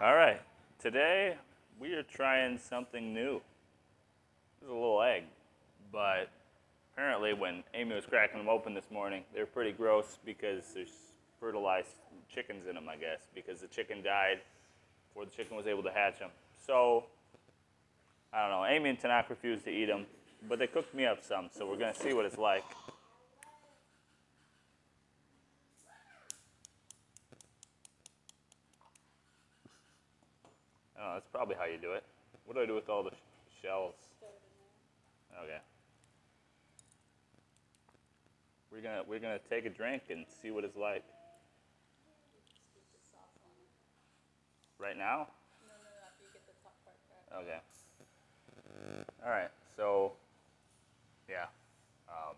All right, today we are trying something new. This is a little egg, but apparently when Amy was cracking them open this morning, they're pretty gross because there's fertilized chickens in them, I guess, because the chicken died before the chicken was able to hatch them. So, I don't know, Amy and Tanakh refused to eat them, but they cooked me up some, so we're gonna see what it's like. Oh, that's probably how you do it. What do I do with all the sh- shells? Okay. We're gonna we're gonna take a drink and see what it's like. Right now? Okay. All right. So, yeah. Um,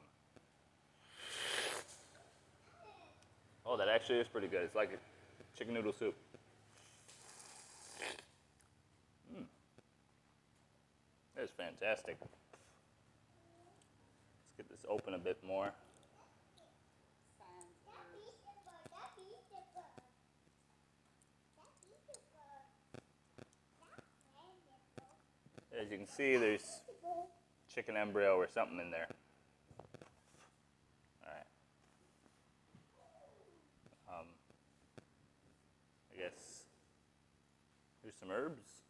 oh, that actually is pretty good. It's like chicken noodle soup. That is fantastic. Let's get this open a bit more. As you can see, there's chicken embryo or something in there. All right. Um, I guess here's some herbs.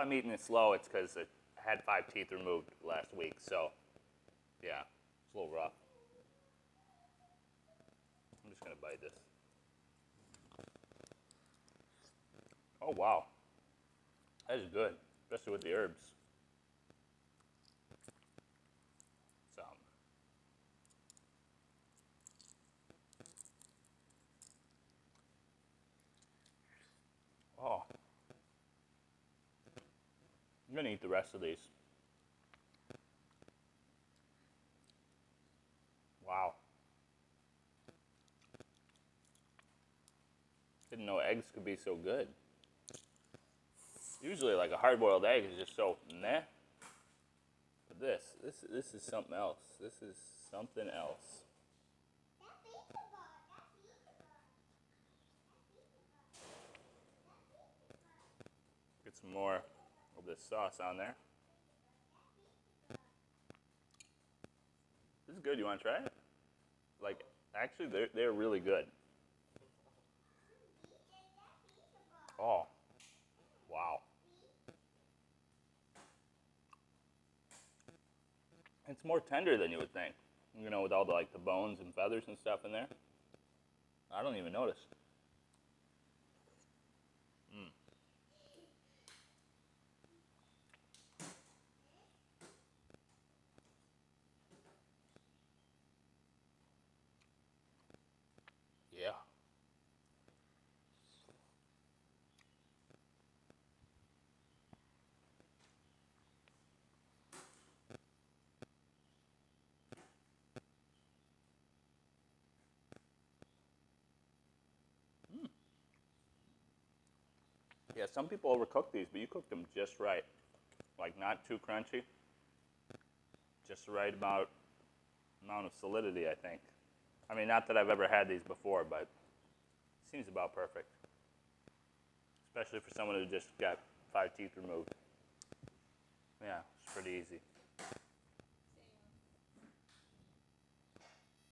I'm eating it slow, it's because it had five teeth removed last week. So, yeah, it's a little rough. I'm just gonna bite this. Oh wow, that is good, especially with the herbs. So, oh. I'm gonna eat the rest of these. Wow. Didn't know eggs could be so good. Usually, like a hard-boiled egg is just so meh. But this, this, this is something else. This is something else. Get some more this sauce on there. This is good. You want to try it? Like, actually, they're, they're really good. Oh, wow. It's more tender than you would think. You know, with all the like the bones and feathers and stuff in there. I don't even notice. Yeah. Yeah, some people overcook these, but you cooked them just right. Like not too crunchy. Just right amount amount of solidity, I think. I mean, not that I've ever had these before, but seems about perfect. Especially for someone who just got five teeth removed. Yeah, it's pretty easy.